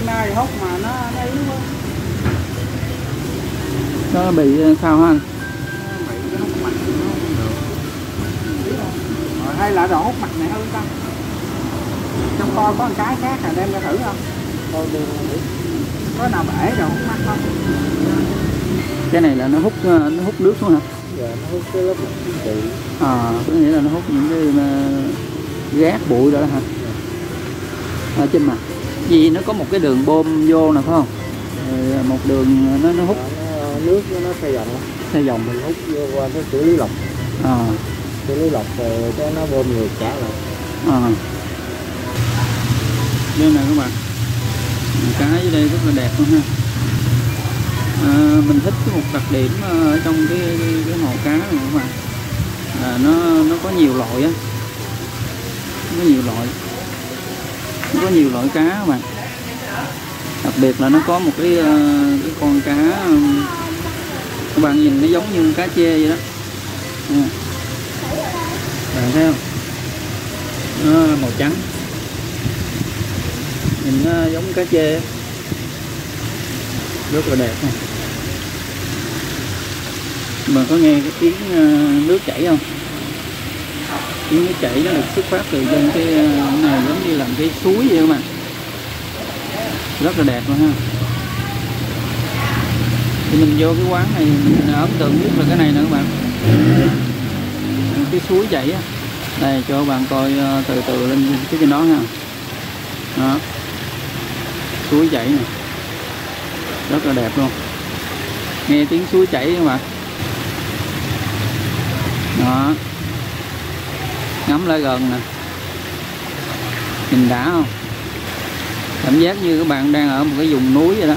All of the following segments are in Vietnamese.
hút mà nó nó yếu quá nó bị ờ, sao ha anh Nó bị cái hút mặt nó không được. Rồi hay là đồ hút mặt này hơn ta? Trong kho có một cái khác là đem ra thử không? Thôi đi đi có nào bể đồ hút mắt không? Cái này là nó hút ờ, nó hút nước xuống hả? Giờ nó hút cái lớp mặt chị. À có nghĩa là nó hút những cái mà rác bụi đó hả? Ở trên mặt vì nó có một cái đường bơm vô nè phải không? Rồi một đường nó nó hút. Nó, nước nó vòng á. theo dòng. Mình hút vô qua cái xử lý lọc. À. Xử lý lọc rồi cái nó bơm ngược trả lại. À. Đây nè các bạn. Cá dưới đây rất là đẹp luôn ha. À, mình thích cái một đặc điểm ờ, ở trong cái cái, cái hồ cá này các bạn. Là nó nó có nhiều loại á. Nó có nhiều loại nó có nhiều loại cá mà. Bạn đặc biệt là nó có một cái ờ, cái con cá các bạn nhìn nó giống như cá chê vậy đó. Ừ. Bạn thấy không? Nó màu trắng. Nhìn nó giống cá chê rất là đẹp này mà có nghe cái tiếng ờ, nước chảy không? Tiếng nó chảy nó được xuất phát từ trên cái ờ, này giống như làm cái suối vậy mà rất là đẹp luôn ha. Thì mình vô cái quán này, mình ấn tượng nhất là cái này nữa các bạn. Cái suối chảy á. Đây, cho các bạn coi ờ, từ từ lên cái trên đó ha. Đó. Suối chảy nè. Rất là đẹp luôn. Nghe tiếng suối chảy các bạn. Đó ngắm lại gần nè. Nhìn đã không? Cảm giác như các bạn đang ở một cái vùng núi vậy đó.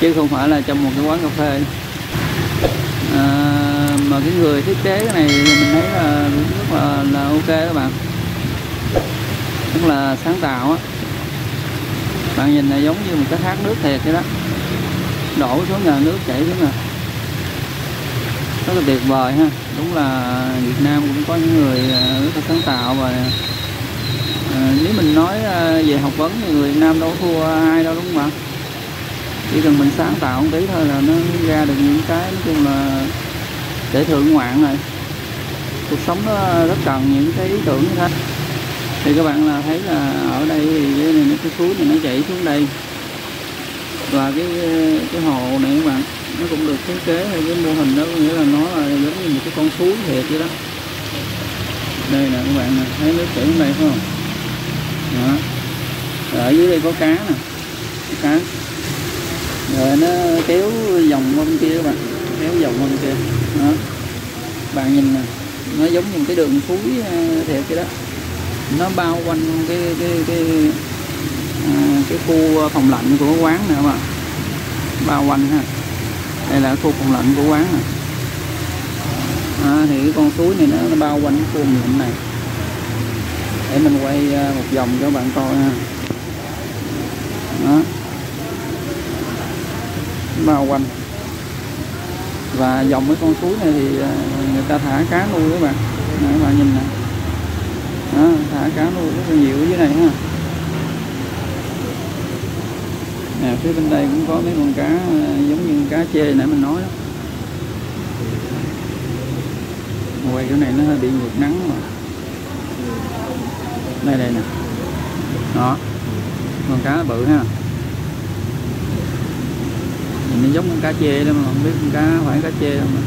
Chứ không phải là trong một cái quán cà phê. À, mà cái người thiết kế cái này thì mình thấy là rất là, là ok các bạn. Rất là sáng tạo á. Bạn nhìn này giống như một cái thác nước thiệt vậy đó. Đổ xuống nhà nước chảy xuống nè rất là tuyệt vời ha. Đúng là Việt Nam cũng có những người à, rất là sáng tạo và à, nếu mình nói à, về học vấn thì người Việt Nam đâu thua ai đâu đúng không ạ? Chỉ cần mình sáng tạo một tí thôi là nó ra được những cái nói chung là để thượng ngoạn rồi. Cuộc sống nó rất cần những cái ý tưởng như thế. Thì các bạn là thấy là ở đây thì cái, này, cái suối này nó chảy xuống đây. Và cái cái hồ này các bạn nó cũng được thiết kế theo cái mô hình đó có nghĩa là nó là giống như một cái con suối thiệt vậy đó. Đây nè các bạn nè thấy nước chảy đây phải không? Đó. Rồi ở dưới đây có cá nè có cá. Rồi nó kéo dòng qua bên kia các bạn kéo dòng qua bên kia. Đó. Bạn nhìn nè nó giống như một cái đường suối ờ, thiệt vậy đó. Nó bao quanh cái cái cái à, cái khu phòng lạnh của quán nè các bạn. Bao quanh ha đây là khu phòng lạnh của quán này. à, thì cái con suối này nó, nó bao quanh cái khu phòng lạnh này. Để mình quay à, một vòng cho các bạn coi ha. Đó. Bao quanh. Và dòng cái con suối này thì à, người ta thả cá nuôi các bạn. Nè các bạn nhìn nè. Đó, thả cá nuôi rất là nhiều ở dưới này ha. À, phía bên đây cũng có mấy con cá ờ, giống như cá chê nãy mình nói đó. Quay chỗ này nó hơi bị ngược nắng mà. Đây đây nè. Đó. Con cá bự ha. Nhìn nó giống con cá chê đó mà không biết con cá phải cá chê không mà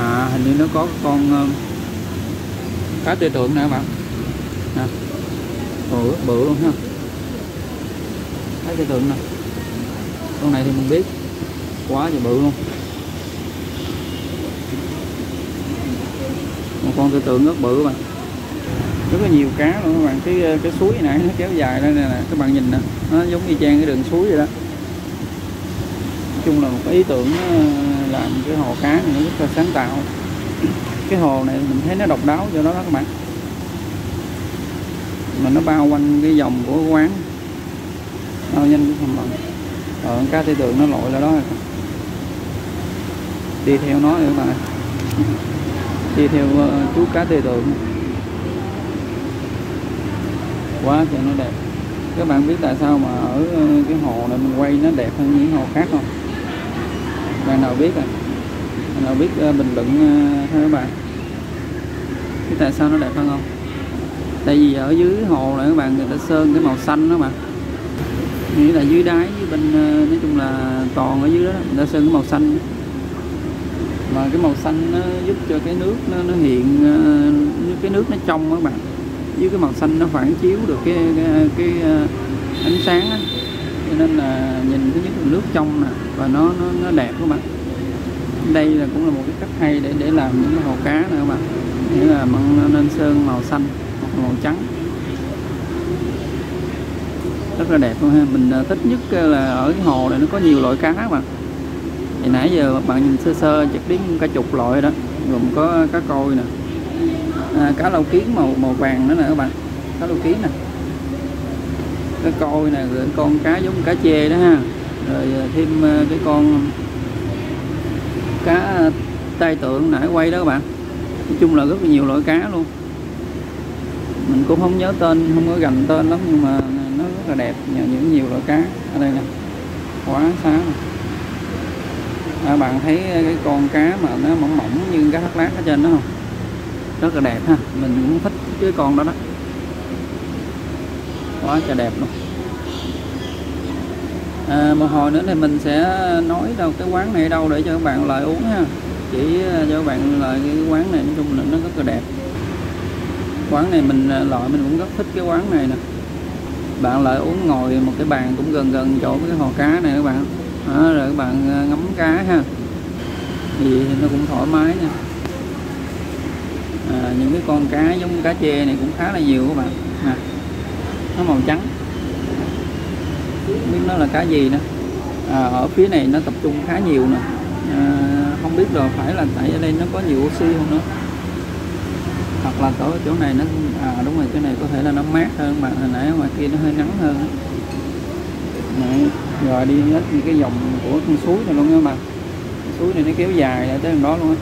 à hình như nó có con ờ, cá tê tượng nè các bạn. Nè. Bự bự luôn ha thấy cái tượng này con này thì mình biết. Quá trời bự luôn. Một con cái tượng rất bự các bạn. Rất là nhiều cá luôn các bạn. Cái cái suối này nó kéo dài đây nè nè, các bạn nhìn nè. Nó giống như trang cái đường suối vậy đó. Nói chung là một cái ý tưởng ờ, làm cái hồ cá này nó rất là sáng tạo. Cái hồ này mình thấy nó độc đáo cho đó đó các bạn. Mà nó bao quanh cái vòng của quán nó nhanh cái phần bằng. Ờ, ở cá tư tượng nó lội ra đó. Rồi đi theo nó nữa mà bạn đi theo uh, chú cá tư tượng quá trời nó đẹp. Các bạn biết tại sao mà ở ờ, cái hồ này mình quay nó đẹp hơn những hồ khác không? Bạn nào biết à? Bạn nào biết uh, bình luận uh, thôi các bạn? Biết tại sao nó đẹp hơn không? Tại vì ở dưới hồ này các bạn người ta sơn cái màu xanh đó mà nghĩa là dưới đáy dưới bên ờ, nói chung là toàn ở dưới đó người ta sơn cái màu xanh. Mà cái màu xanh nó giúp cho cái nước nó, nó hiện ờ, cái nước nó trong đó các bạn. Dưới cái màu xanh nó phản chiếu được cái cái, cái ờ, ánh sáng á. Cho nên là nhìn thứ nhất là nước trong nè và nó nó nó đẹp các bạn. Đây là cũng là một cái cách hay để để làm những cái hồ cá nữa các bạn. Nghĩa là măng nên sơn màu xanh hoặc màu trắng rất là đẹp luôn ha. Mình à, thích nhất à, là ở cái hồ này nó có nhiều loại cá mà. Thì nãy giờ bạn nhìn sơ sơ chắc đến cả chục loại đó gồm có cá coi nè à, cá lau kiến màu màu vàng nữa nè các bạn cá lau kiến nè cá coi nè rồi con cá giống cá chê đó ha. Rồi à, thêm cái con cá tai tượng nãy quay đó các bạn. Nói chung là rất là nhiều loại cá luôn. Mình cũng không nhớ tên không có gành tên lắm nhưng mà nó rất là đẹp nhờ những nhiều loại cá. Ở đây nè quá xá à, bạn thấy cái con cá mà nó mỏng mỏng như cá thác lát ở trên đó không? Rất là đẹp ha mình cũng thích cái con đó đó. Quá trời đẹp luôn. À, một hồi nữa thì mình sẽ nói đâu cái quán này đâu để cho các bạn lại uống ha. Chỉ à, cho các bạn lại cái quán này nói chung là nó rất là đẹp. Quán này mình à, loại mình cũng rất thích cái quán này nè bạn lại uống ngồi một cái bàn cũng gần gần chỗ cái hồ cá này các bạn. Đó, rồi các bạn à, ngắm cá ha. Thì nó cũng thoải mái nha. À, những cái con cá giống cá chê này cũng khá là nhiều các bạn. Nè nó màu trắng. Không biết nó là cá gì nữa. À, ở phía này nó tập trung khá nhiều nè. À, không biết rồi phải là tại ở đây nó có nhiều oxy không nữa hoặc là ở chỗ này nó à đúng rồi cái này có thể là nó mát hơn mà hồi nãy ngoài kia nó hơi nắng hơn Đấy, rồi đi hết những cái dòng của con suối này luôn nha bạn suối này nó kéo dài lại tới đằng đó luôn á.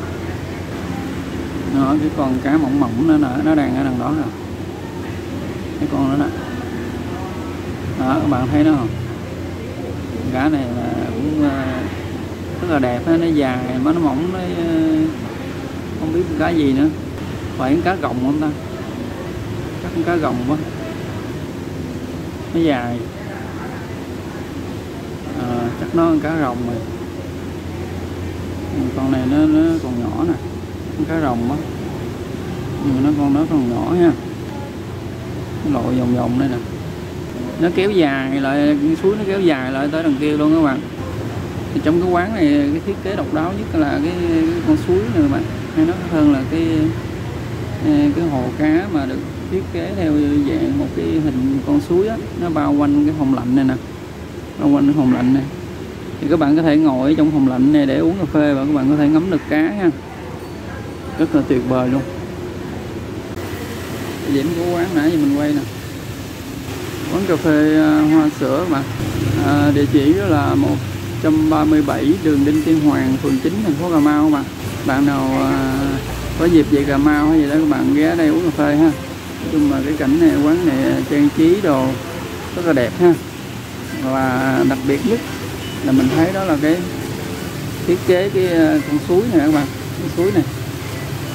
Nó cái con cá mỏng mỏng nó nó, nó đang ở đằng đó nè. Cái con đó nè. Đó các bạn thấy nó không? Cá này là cũng ờ, rất là đẹp nó dài mà nó mỏng nó ờ, không biết cá gì nữa phải cá gồng không ta? Chắc con cá gồng quá. Nó dài. À, chắc nó con cá rồng rồi con này nó, nó còn nhỏ nè. Con cá rồng á. Nhưng mà nó con nó còn nhỏ nha. Nó lội vòng vòng đây nè. Nó kéo dài lại suối nó kéo dài lại tới đằng kia luôn các bạn. Thì trong cái quán này cái thiết kế độc đáo nhất là cái, cái con suối này các bạn. Hay nó hơn là cái cái hồ cá mà được thiết kế theo dạng một cái hình con suối á nó bao quanh cái phòng lạnh này nè bao quanh cái phòng lạnh này. Thì các bạn có thể ngồi trong phòng lạnh này để uống cà phê và các bạn có thể ngắm được cá ha. Rất là tuyệt vời luôn. Điểm của quán nãy giờ mình quay nè. Quán cà phê à, hoa sữa mà. À, địa chỉ đó là 137 đường Đinh Tiên Hoàng phường 9 thành phố Cà Mau mà. Bạn nào à, có dịp về Cà Mau hay gì đó các bạn ghé đây uống cà phê ha. Nói chung là cái cảnh này quán này trang trí đồ rất là đẹp ha. Và đặc biệt nhất là mình thấy đó là cái thiết kế cái ờ, con suối này các bạn cái suối này.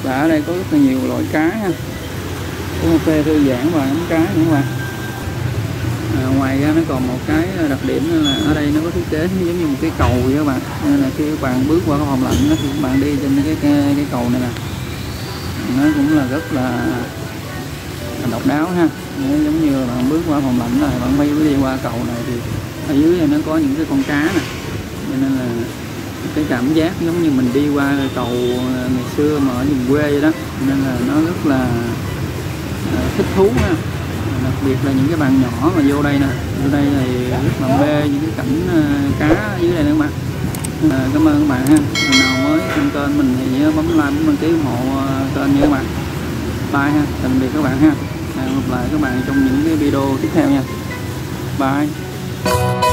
Và ở đây có rất là nhiều loại cá ha. Uống cà phê thư giãn và ngắm cá nữa các bạn. À, ngoài ra nó còn một cái đặc điểm là ở đây nó có thiết kế giống như một cái cầu vậy các bạn. Nên là khi các bạn bước qua cái phòng lạnh đó, thì các bạn đi trên cái cái, cái cầu này nè nó cũng là rất là độc đáo ha. Nó giống như bạn bước qua phòng lạnh này, bạn bay đi qua cầu này thì ở dưới này nó có những cái con cá nè. Cho nên là cái cảm giác giống như mình đi qua cầu à, ngày xưa mà ở vùng quê vậy đó. Nên là nó rất là à, thích thú ha. Đặc biệt là những cái bạn nhỏ mà vô đây nè. Vô đây thì rất là mê những cái cảnh à, cá dưới đây nữa mà à, cảm ơn các bạn ha. Mình nào mới trên kênh mình thì nhớ bấm like bấm đăng ký ủng hộ à, kênh nha các bạn. Bye ha. Tạm biệt các bạn ha. Hẹn gặp lại các bạn trong những cái video tiếp theo nha. Bye.